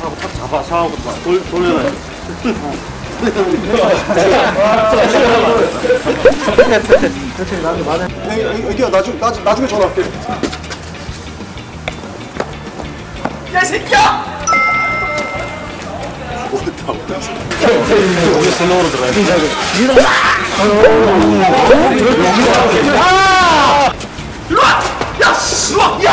하고 탁 잡아 샤워하고 돌 돌려놔. 애기야 나중 나중 나중에 전화할게. 야 새끼야! 우리 슬로우로 들어야! 야! 씨! 일로 와! 야! 씨! 아!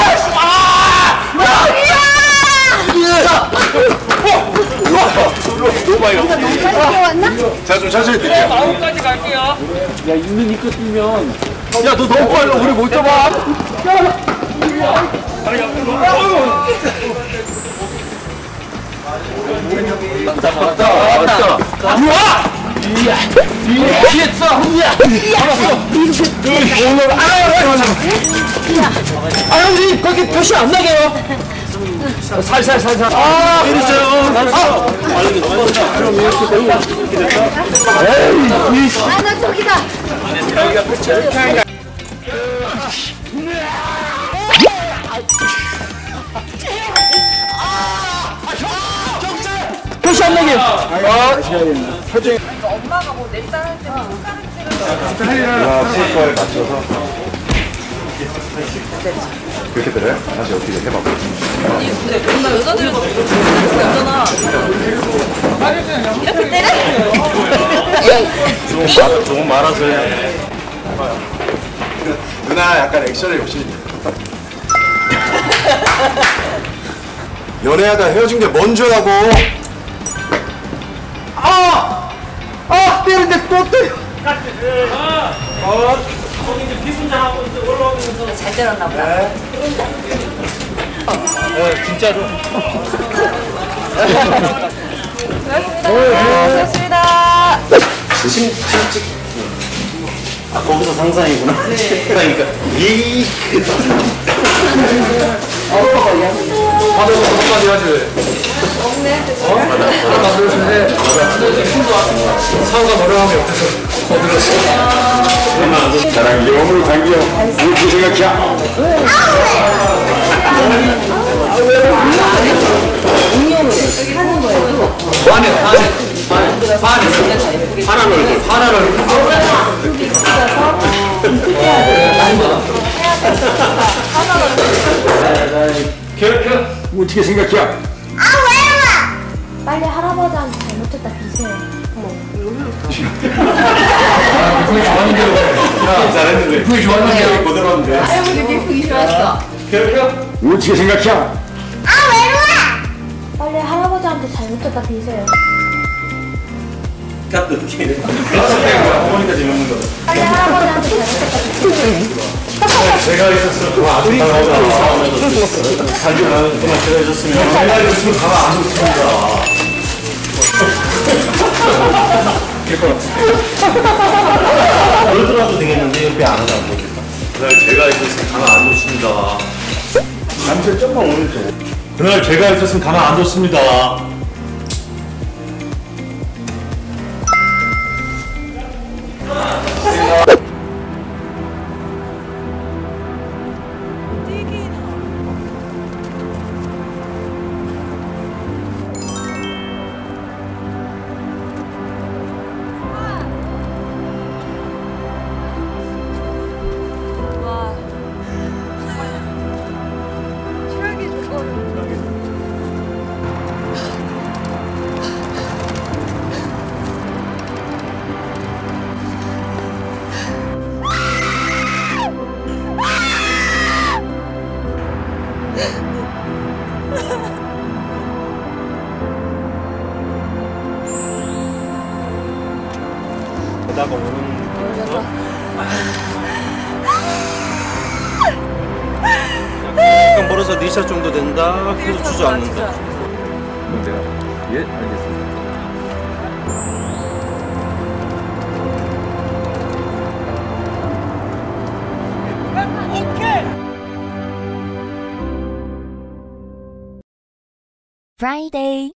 자좀 천천히 뛸게. 마음까지 갈게요. 야너 너무 빨라 우리 못 잡아. 아 우리 거기 표시 안 나게요. 살살 살살. 아 때리세요. 아나 저기다. 표시 안 나게. 엄마가 뭐 내딸할때 손가락질을 수거에 맞춰서. 그렇게 되래? 다시 어떻게 해봐. 근데 맨날 여자들은 그러잖아 이렇게 때려? 말 조금 말아서 해. 누나 약간 액션에 욕심이. 연애하다 헤어진 게뭔 죄라고? 아! 아 때리는데 또 때려. 잘 때렸나 보다. 진짜로. 고맙습니다. 심 심찍. 아 거기서 상상이구나. 그러니까. 이. 하면서 한마디 하지. 사우가 노래하면 옆에서 나랑 영으로 당겨 이렇게 생각해 반에 반에 반에 파란 얼굴 파란 얼굴. 어떻게 생각해 할아버지한테 잘못했다 비세요. 잘했는데. 그게 좋았는데 그대로 하는데 할아버지 기분이 좋았어 어떻게 생각해 빨리 할아버지한테 잘못했다 비세요. 어떻게? 어머니까지 먹는 거. 빨리 할아버지한테 잘못했다 비세요. 제가 있었으면 그만 아주 나오다. 자주 나는 그만 제가 있었으면. 제가 있었으면 가만 그러더라도 되겠는데 옆에 안 하다 보니까. 그날 제가 있었으면 가만 안 뒀습니다. 잠시 좀만 오른쪽. 그날 제가 있었으면 가만 안 뒀습니다. 그러다가 오는 약간 벌어서 4샷 정도 된다. 그래도 주저앉는다. 예 알겠습니다 Friday.